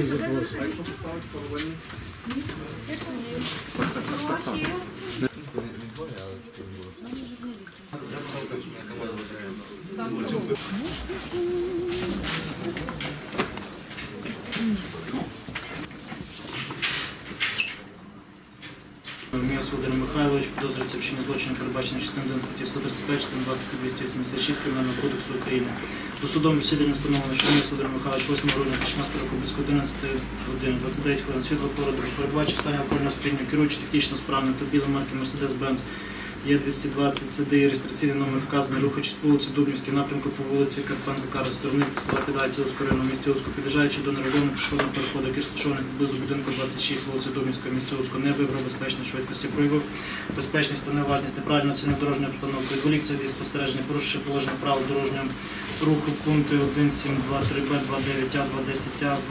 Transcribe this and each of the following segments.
А якщо поставити половину? Гроші. Міс Володимир Михайлович підозрюється вчинення злочину, передбачений частиною 1 статті 135, частиною 2 статті 286 Кримінального кодексу України. До судом засідання встановлено, що Міс Володимир Михайлович 8 грудня 16 року близько 11 години 29 хвилин світло породу передбачив стані алкогольного спільного керуючи технічно справним автомобілем марки Mercedes-Benz Є 220 СД, реєстраційний номер вказаний, рухаючись по вулиці Дубнівській, напрямку по вулиці Карпенка Кару, сторони села району в місті Луцьку, під'їжджаючи до нерегульного пішохідного переходу, який розташований поблизу будинку 26 вулиці Дубнівської, місті Луцьку, не вибрав безпечної швидкості, проявив безпечність та неуважність, неправильно оцінив дорожню обстановку, відволікся від спостереження, порушивши положення правил дорожнього руху, пункти 1, 7, 2, 3, Б, 2, 9, А, 2, 10, А, В,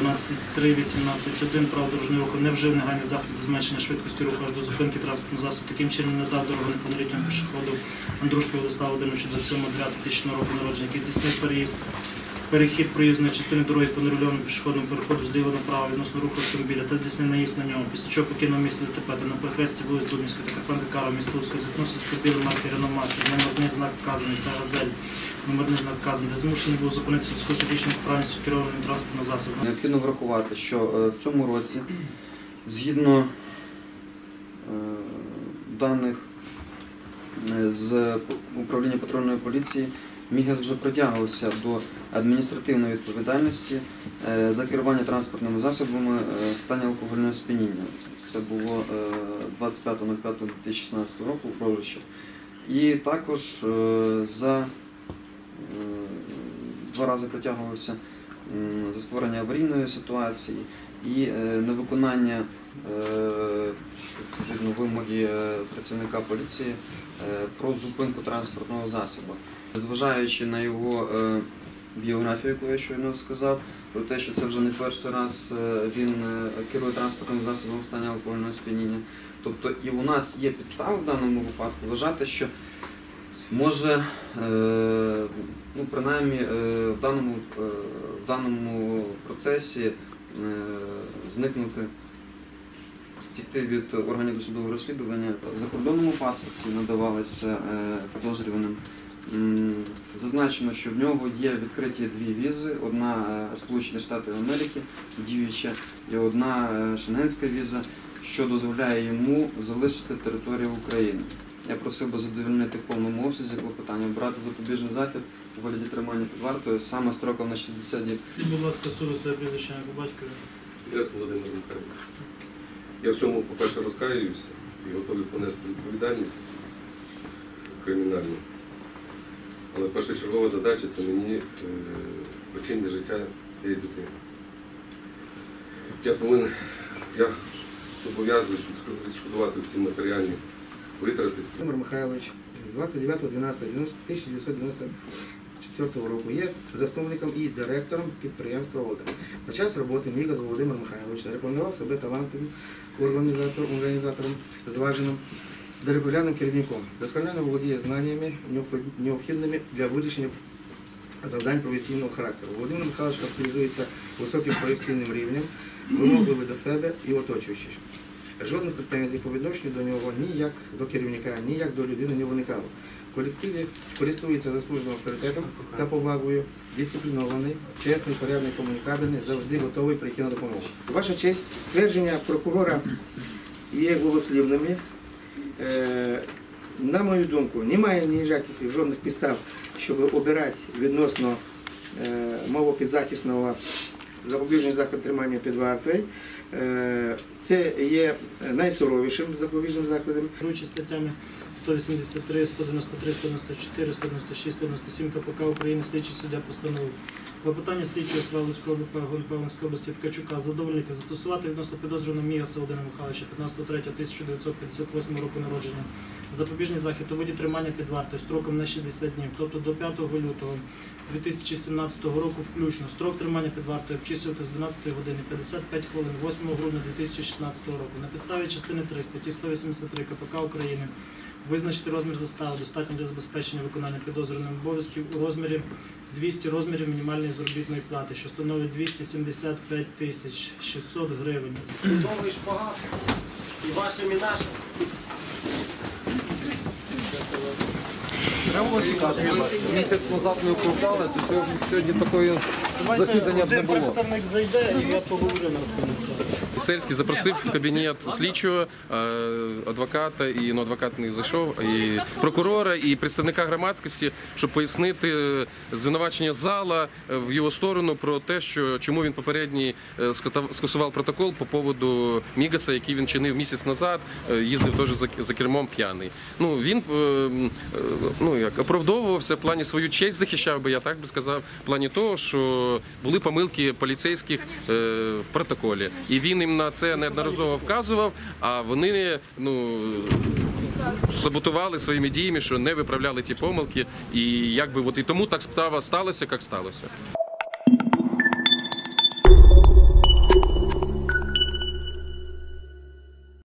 12, 3, 18, 1, дорожнього руху, не вжив негайних заходів до зменшення швидкості руху аж до зупинки транспортного засобу, таким чином не дав дорогу неповнолітньому пішоходу Андрушки Владиславу Володимировичу 27.9.2000 року народження, який здійснив переїзд перехід проїзної частини дороги по нерульованому пішохідному переходу зліва направо відносно руху автомобіля та здійснив наїзд на нього, після чого покинув місце ДТП та на перехресті вулиць Дубінська та Карпенка Каро, місто Луцька, зіткнувся з автомобілем марки Master, номерний знак вказаний та газель, номерний знак вказаний, де змушений був зупинитися з технічною справністю керованим транспортним засобом. Необхідно врахувати, що е, в цьому році, згідно е, даних е, з управління патрульної поліції, Мігас вже притягувався до адміністративної відповідальності е, за керування транспортними засобами е, в стані алкогольного сп'яніння. Це було е, 25.05.2016 року в Пророщі. І також е, за е, два рази притягувався за створення аварійної ситуації і е, невиконання е, вимоги е, працівника поліції е, про зупинку транспортного засобу. Зважаючи на його е, біографію, яку я щойно сказав, про те, що це вже не перший раз е, він е, керує транспортним засобом в стані алкогольного сп'яніння. Тобто і у нас є підстави в даному випадку вважати, що може, ну, принаймні, в даному, в даному процесі зникнути, втікти від органів досудового розслідування. В закордонному паспорті надавалися підозрюваним. Зазначено, що в нього є відкриті дві візи: одна е, Сполучені Штати Америки, діюча, і одна е, шенгенська віза, що дозволяє йому залишити територію України. Я просив би задовольнити в повному обсязі клопотання, брати запобіжний захід у вигляді тримання під вартою саме строком на 60 діб. Будь ласка, суду своє прізвище по батькові. Яс Володимир Михайлович. Я в цьому, по-перше, розкаююся і готовий понести відповідальність кримінальну. Але першочергова задача це мені е, спасіння життя цієї дитини. Я повинен, я зобов'язаний відшкодувати всі матеріальні витрати. Володимир Михайлович з 29.12.1994 року є засновником і директором підприємства «Ода». За час роботи Мігас Володимир Михайлович зарекомендував себе талантовим організатором зваженим дерегулярним керівником. Досконально володіє знаннями, необхідними для вирішення завдань професійного характеру. Володимир Михайлович характеризується високим професійним рівнем, вимогливий до себе і оточуючих. Жодних претензій по відношенню до нього ні як до керівника, ні як до людини не виникало. В колективі користується заслуженим авторитетом та повагою, дисциплінований, чесний, порядний, комунікабельний, завжди готовий прийти на допомогу. Ваша честь, твердження прокурора є голослівними. Е, На мою думку, немає ніяких жодних підстав, щоб обирати відносно е, мову підзахисного запобіжний захід тримання під вартою. Е, Це є найсуровішим запобіжним заходом. Керуючи статтями 183, 193, 194, 196, 197 КПК України слідчий суддя постановив клопотання слідчого села Луцького області Ткачука задовольнити, застосувати відносно підозрюваного Мігаса Володимира Михайловича 15.3.1958 року народження запобіжний захід у виді тримання під вартою строком на 60 днів, тобто до 5 лютого 2017 року включно. Строк тримання під вартою обчислювати з 12 години 55 хвилин 8 грудня 2016 року на підставі частини 3 статті 183 КПК України Визначити розмір застави достатньо для забезпечення виконання підозрюваних обов'язків у розмірі 200 розмірів мінімальної заробітної плати, що становить 275 тисяч 600 гривень. Новий шпагат. І вашим, і нашим. Місяць назад ми укладали, то сьогодні, такої засідання б не один було. представник зайде, і я поговорю на рахунок. Сельський запросив в кабінет слідчого, е, адвоката, і ну, адвокат не зайшов, і прокурора, і представника громадськості, щоб пояснити звинувачення зала е, в його сторону про те, що чому він попередній е, скасував протокол по поводу Мігаса, який він чинив місяць назад, їздив теж за, кермом п'яний. Ну він ну як оправдовувався в плані свою честь захищав би, я так би сказав, в плані того, що були помилки поліцейських в протоколі, і він їм на це неодноразово вказував. А вони ну саботували своїми діями, що не виправляли ті помилки, і якби от і тому так справа сталося, як сталося.